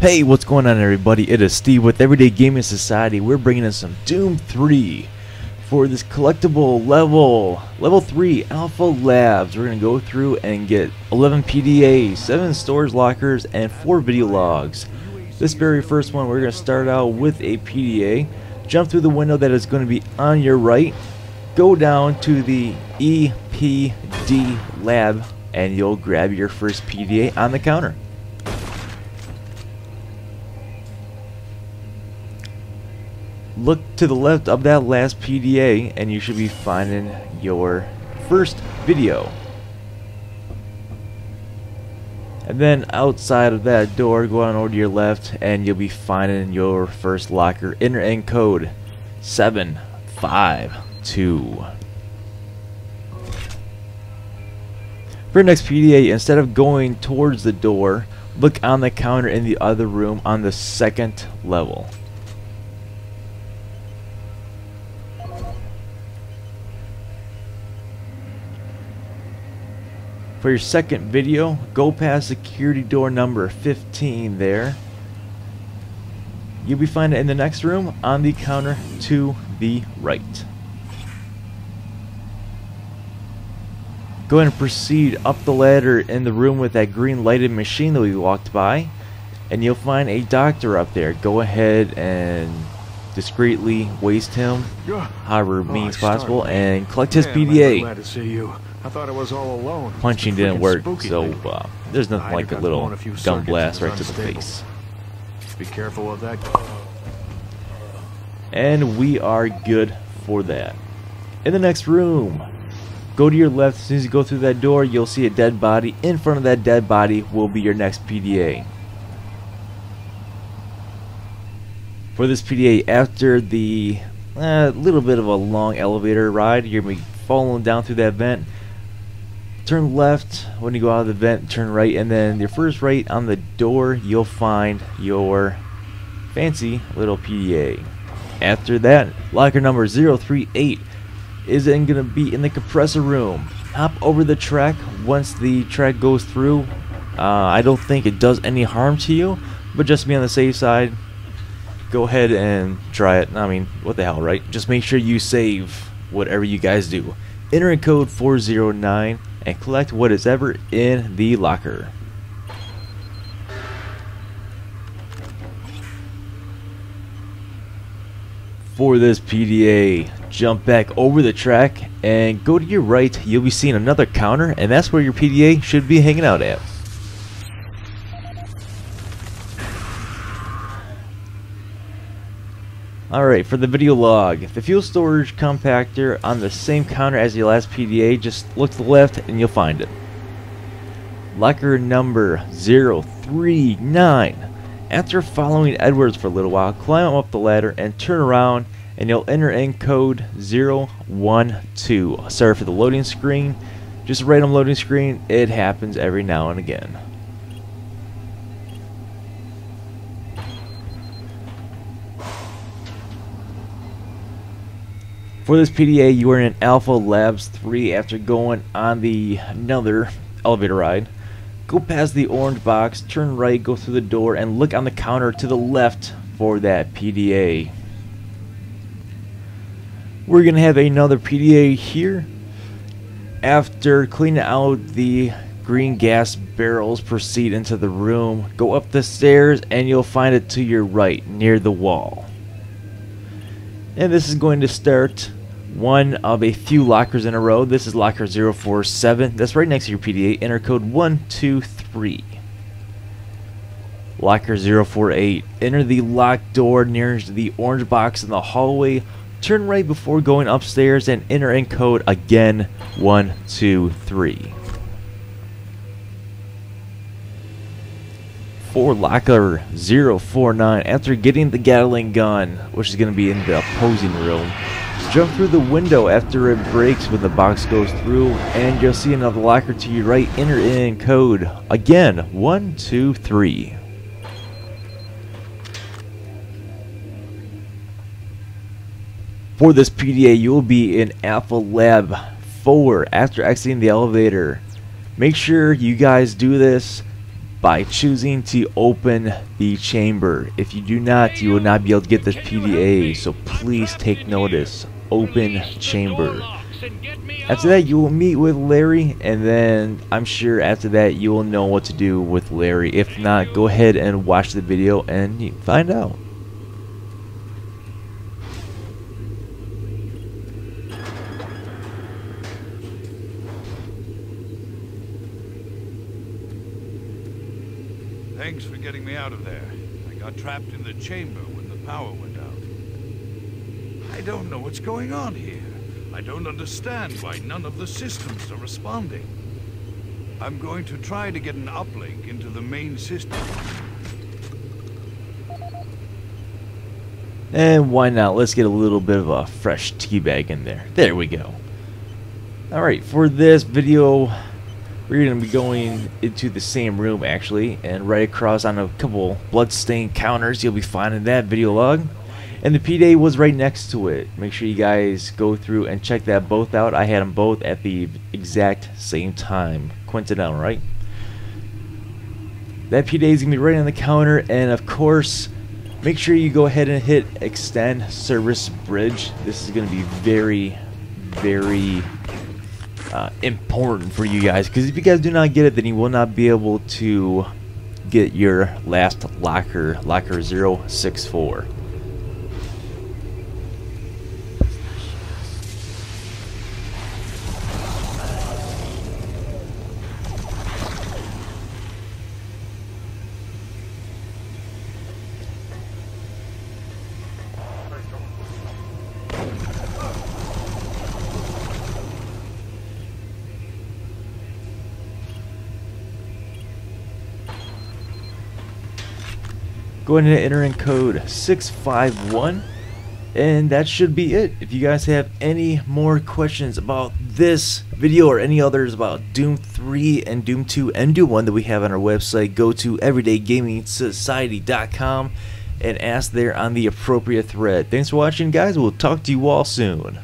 Hey, what's going on everybody? It is Steve with Everyday Gaming Society. We're bringing in some Doom 3 for this collectible level, level 3 Alpha Labs. We're going to go through and get 11 PDAs, 7 storage lockers, and 4 video logs. This very first one, we're going to start out with a PDA. Jump through the window that is going to be on your right. Go down to the EPD lab and you'll grab your first PDA on the counter. Look to the left of that last PDA and you should be finding your first video. And then outside of that door, go on over to your left and you'll be finding your first locker. Enter in code 752. For next PDA, instead of going towards the door, look on the counter in the other room on the second level. For your second video, go past security door number 15 there. You'll be finding it in the next room on the counter to the right. Go ahead and proceed up the ladder in the room with that green lighted machine that we walked by. And you'll find a doctor up there. Go ahead and discreetly waste him however oh, means possible and collect his PDA. Glad to see you. I thought I was all alone. Punching didn't work, so uh, there's nothing like a little gun blast right to the face. Be careful of that. And we are good for that. In the next room, go to your left. As soon as you go through that door, you'll see a dead body. In front of that dead body will be your next PDA. For this PDA, after the uh, little bit of a long elevator ride, you're going to be falling down through that vent. Turn left when you go out of the vent turn right and then your first right on the door you'll find your fancy little PDA after that locker number 038 is then gonna be in the compressor room. Hop over the track. Once the track goes through uh, I don't think it does any harm to you but just be on the safe side go ahead and try it I mean what the hell right just make sure you save whatever you guys do enter in code 409 and collect what is ever in the locker. For this PDA, jump back over the track and go to your right, you'll be seeing another counter and that's where your PDA should be hanging out at. Alright, for the video log, the fuel storage compactor on the same counter as the last PDA, just look to the left and you'll find it. Locker number 039. After following Edwards for a little while, climb up the ladder and turn around and you'll enter in code 012. Sorry for the loading screen. Just a random loading screen, it happens every now and again. For this PDA, you are in Alpha Labs 3 after going on the another elevator ride. Go past the orange box, turn right, go through the door, and look on the counter to the left for that PDA. We're going to have another PDA here. After cleaning out the green gas barrels, proceed into the room. Go up the stairs, and you'll find it to your right, near the wall. And this is going to start one of a few lockers in a row. This is locker 047. That's right next to your PDA. Enter code 123. Locker 048. Enter the locked door near the orange box in the hallway. Turn right before going upstairs and enter in code again 123. For locker 049, after getting the Gatling gun, which is going to be in the opposing room, Jump through the window after it breaks when the box goes through, and you'll see another locker to your right. Enter in code again one two three. For this PDA, you will be in Alpha Lab 4 after exiting the elevator. Make sure you guys do this. by choosing to open the chamber. If you do not, you will not be able to get this PDA, so please take notice. Open chamber. After that, you will meet with Larry, and then I'm sure after that you will know what to do with Larry. If not, go ahead and watch the video and find out. Thanks for getting me out of there. I got trapped in the chamber when the power went. I don't know what's going on here. I don't understand why none of the systems are responding. I'm going to try to get an uplink into the main system. And why not? Let's get a little bit of a fresh tea bag in there. There we go. Alright, for this video, we're going to be going into the same room actually, and right across on a couple bloodstained counters, you'll be finding that video log. And the PDA was right next to it. Make sure you guys go through and check that both out. I had them both at the exact same time. Coincidental, right? That PDA is going to be right on the counter, and of course, make sure you go ahead and hit extend service bridge. This is going to be very, very uh, important for you guys because if you guys do not get it, then you will not be able to get your last locker, locker 064. Go ahead and enter in code 651 and that should be it. If you guys have any more questions about this video or any others about doom 3 and doom 2 and doom 1 that we have on our website go to everydaygaming society.com and ask there on the appropriate thread. Thanks for watching guys. We'll talk to you all soon